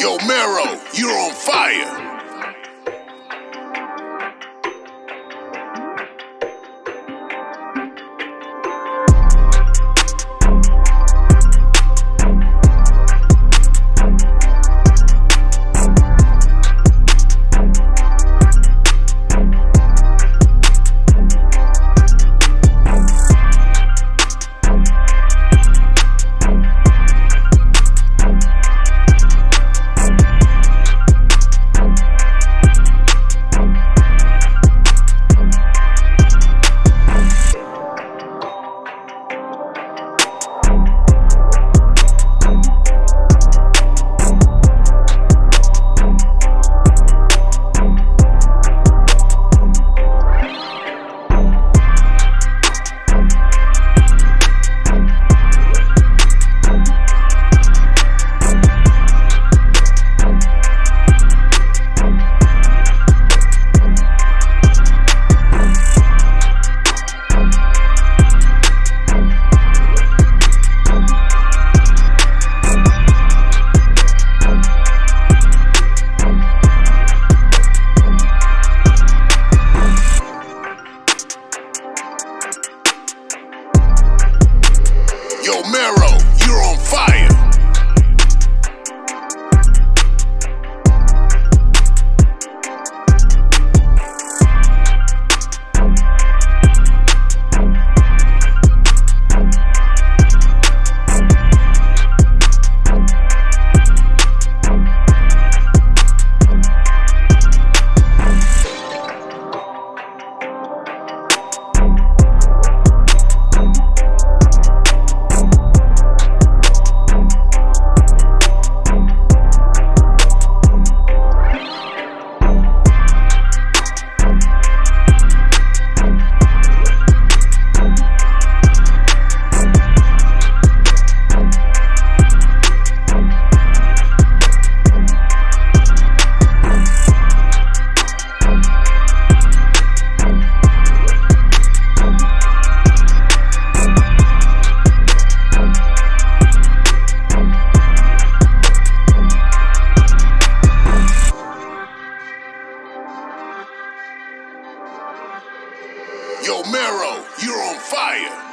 Yo, Mero, you're on fire. Yo, Mero, you're on fire. Yo, Mero, you're on fire.